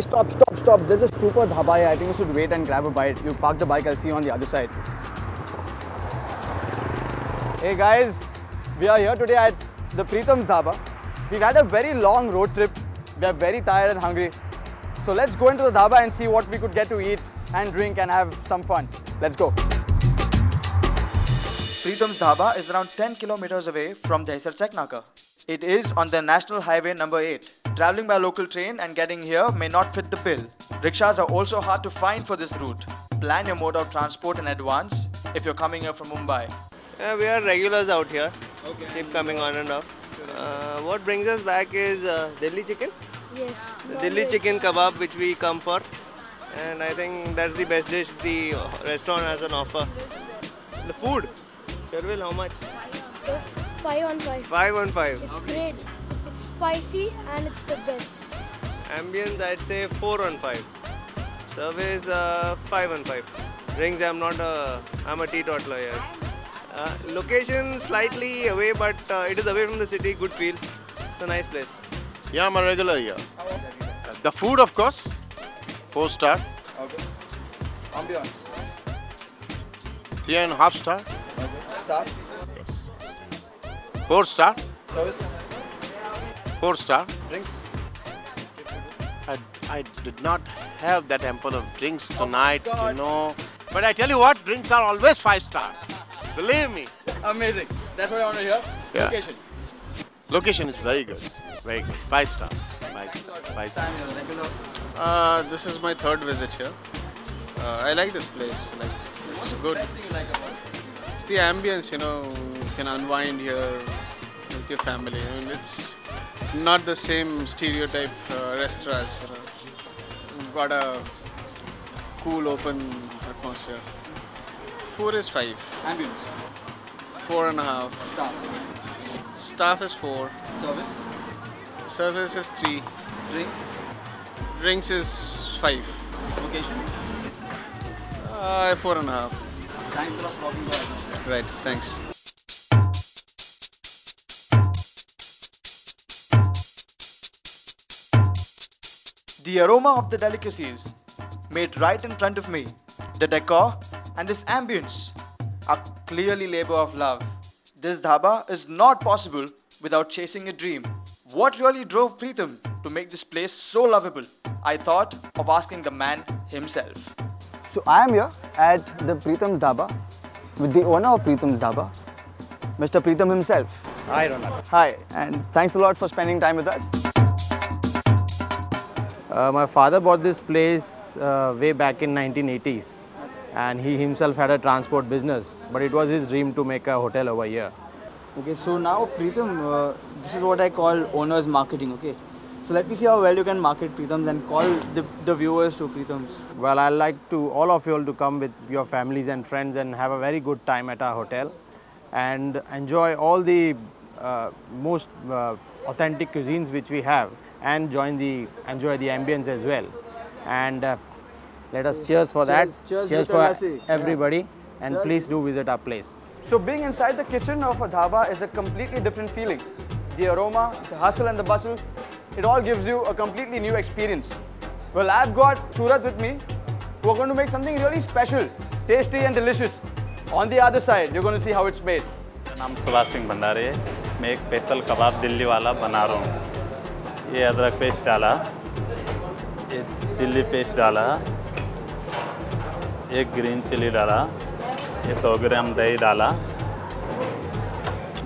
Hey, stop, stop, stop. There's a super dhaba here. I think we should wait and grab a bite. You park the bike, I'll see you on the other side. Hey guys, we are here today at the Pritam's Dhaba. We've had a very long road trip. We are very tired and hungry. So let's go into the dhaba and see what we could get to eat and drink and have some fun. Let's go. Pritam's Dhaba is around 10 kilometers away from Dahisar Check Naka. It is on the National Highway number 8. Traveling by local train and getting here may not fit the bill. Rickshaws are also hard to find for this route. Plan your mode of transport in advance if you're coming here from Mumbai. Yeah, we are regulars out here. Keep coming on and off. Uh, what brings us back is uh, Delhi chicken. Yes. The Delhi chicken kebab, which we come for, and I think that's the best dish the restaurant has on offer. The food. Shervil, how much? Five on five. Five on five. It's great. It's spicy and it's the best. Ambience, I'd say four on five. Service, uh, five on five. Drinks, I'm not a, I'm a teetotaler here. Uh, location slightly away, but uh, it is away from the city. Good feel. It's a nice place. Yeah, I'm a regular here. Uh, The food, of course, four star, Okay. Ambiance. three and a half star, Start. Four star, Service. four star. Drinks. I, I did not have that ample of drinks tonight, you know. But I tell you what, drinks are always five star. Believe me. Amazing. That's what I want to hear. Yeah. Location. Location is very good, very good. Five star, five star, five star. Time, regular. Uh, this is my third visit here. Uh, I like this place. Like it's good. Best thing you like about it? It's the ambience, you know. You can unwind here with your family. I mean, it's not the same stereotype uh, restaurants. You know. You've got a cool, open atmosphere. Four is five. Ambience. Four and a half. Staff. Staff is four. Service. Service is three. Drinks. Drinks is five. Location. Uh, four and a half. Thanks a lot for walking by. Right. Thanks. The aroma of the delicacies made right in front of me, the decor and this ambience are clearly labor of love. This dhaba is not possible without chasing a dream. What really drove Pritam to make this place so lovable? I thought of asking the man himself. So I am here at the Pritam's Dhaba with the owner of Pritam's Dhaba, Mr. Pritam himself. Hi, Ronald. Hi, and thanks a lot for spending time with us. Uh, my father bought this place uh, way back in 1980s and he himself had a transport business but it was his dream to make a hotel over here. Okay, so now Pritam, uh, this is what I call owner's marketing, okay? So let me see how well you can market Pritam's and call the, the viewers to Pritam's. Well, I like to all of you all to come with your families and friends and have a very good time at our hotel and enjoy all the uh, most uh, authentic cuisines which we have and join the enjoy the ambience as well. And uh, let us cheers for that. Cheers, cheers Mr. for Lassi. everybody and Cheers. please do visit our place. So being inside the kitchen of a dhaba is a completely different feeling. The aroma, the hustle and the bustle, it all gives you a completely new experience. Well, I've got Surat with me, who are going to make something really special, tasty and delicious. On the other side, you're going to see how it's made. नाम सुभाष सिंह भंडारे है मैं एक special कबाब दिल्ली वाला बना रहा हूँ ये अदरक पेस्ट डाला, ये चिल्ली पेस्ट डाला, एक ग्रीन चिल्ली डाला, ये सौ ग्राम दही डाला,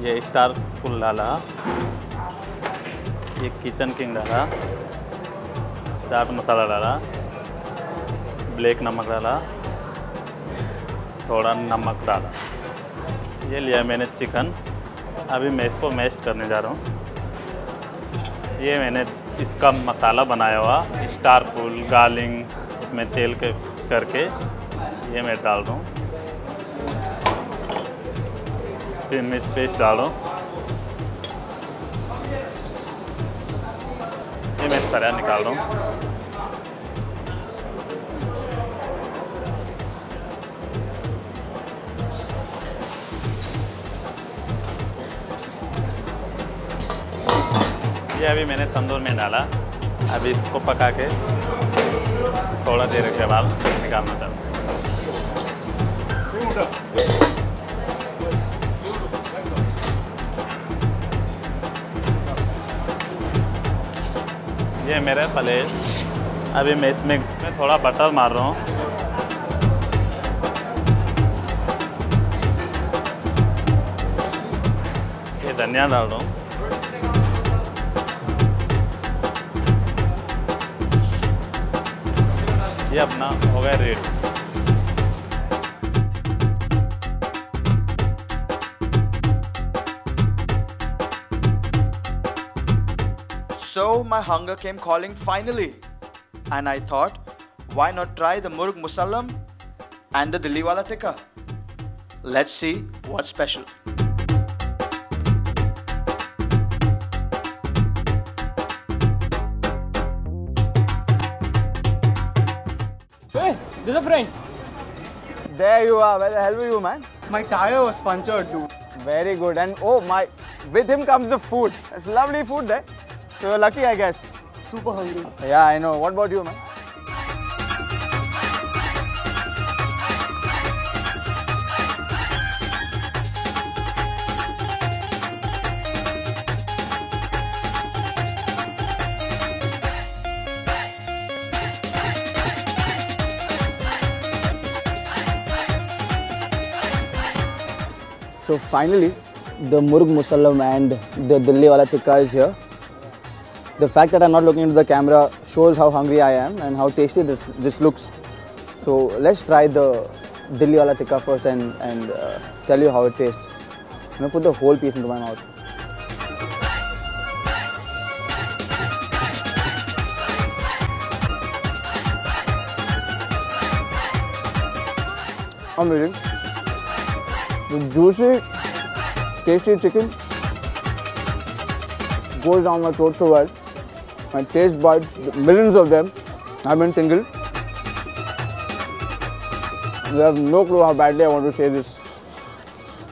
ये स्टार फुल डाला, ये किचन किंग डाला, चाट मसाला डाला, ब्लैक नमक डाला, थोड़ा नमक डाला। ये लिया मैंने चिकन। अभी मैं इसको मैश करने जा रहा हूँ। ये मैंने इसका मसाला बनाया हुआ, स्टार फूल गार्लिंग में तेल के, करके ये मैं डाल रहा हूँ। फिर मिर्च पेस्ट डालो ये मैं सरा निकाल रहा हूँ। ये अभी मैंने तंदूर में डाला। अभी इसको पका के थोड़ा देर के बाद निकालना चाहते हैं। ये मेरे प्लेट अभी मैं इसमें मैं थोड़ा बटर मार रहा हूँ। ये धनिया डाल रहा हूँ। ये अपना हो गया rate. So my hunger came calling finally and I thought why not try the murgh musallam and the Delhi वाला tikka let's see what special Hey, there's a friend. There you are. Where the hell were you, man? My tire was punctured, dude. Very good. And oh my, with him comes the food. It's lovely food there. So you're lucky, I guess. Super hungry. Yeah, I know. What about you, man? So finally, the Murg Musallam and the Dilli Wala Tikka is here. The fact that I'm not looking into the camera shows how hungry I am and how tasty this, this looks. So let's try the Dilli Wala Tikka first and, and uh, tell you how it tastes. I'm gonna put the whole piece into my mouth. The juicy, tasty chicken goes down my throat so well. My taste buds, millions of them, have been tingled. You have no clue how badly I want to say this.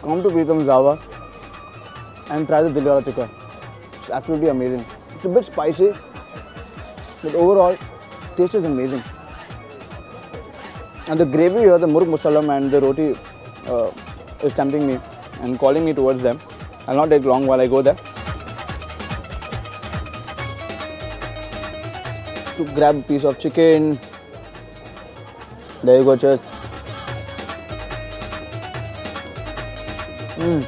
Come to Pritam's Dhaba and try the Dilli Wala Tikka. It's absolutely amazing. It's a bit spicy, but overall, taste is amazing. And the gravy here, the murg musalam and the roti uh, is tempting me and calling me towards them. I'll not take long while I go there. To grab a piece of chicken. There you go, cheers. Mmm.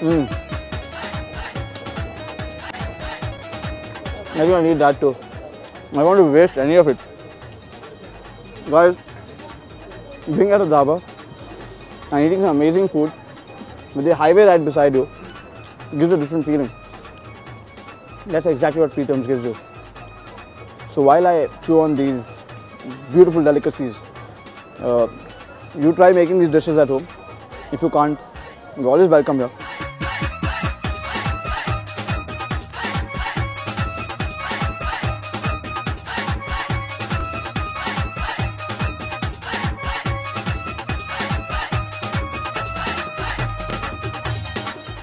Mmm. I need that too. I don't want to waste any of it. Guys, being at a dhaba and eating some amazing food with the highway right beside you gives a different feeling. That's exactly what Pritam's gives you. So while I chew on these beautiful delicacies, uh, you try making these dishes at home. If you can't, you're always welcome here.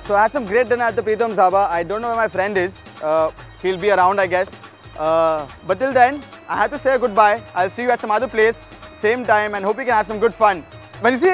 So I had some great dinner at the Pritam's Dhaba. I don't know where my friend is. Uh, he'll be around, I guess. Uh, but till then, I have to say goodbye. I'll see you at some other place, same time, and hope you can have some good fun. When you see